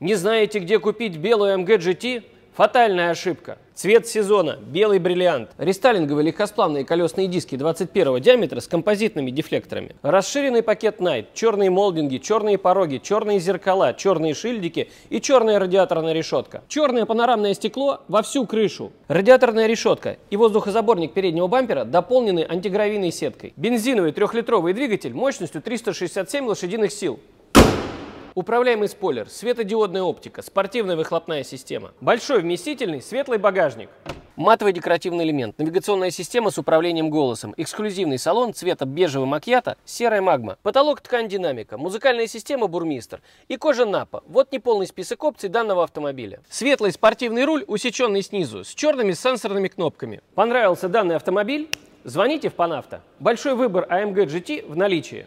Не знаете, где купить белую AMG GT? Фатальная ошибка. Цвет сезона – белый бриллиант. Рестайлинговые легкосплавные колесные диски 21 диаметра с композитными дефлекторами. Расширенный пакет Night, черные молдинги, черные пороги, черные зеркала, черные шильдики и черная радиаторная решетка. Черное панорамное стекло во всю крышу. Радиаторная решетка и воздухозаборник переднего бампера дополнены антигравийной сеткой. Бензиновый трехлитровый двигатель мощностью 367 лошадиных сил. Управляемый спойлер, светодиодная оптика, спортивная выхлопная система. Большой вместительный светлый багажник. Матовый декоративный элемент, навигационная система с управлением голосом, эксклюзивный салон цвета бежевый макьята, серая магма, потолок ткань динамика, музыкальная система бурмистр и кожа напа. Вот неполный список опций данного автомобиля. Светлый спортивный руль, усеченный снизу, с черными сенсорными кнопками. Понравился данный автомобиль? Звоните в Панавто. Большой выбор AMG GT в наличии.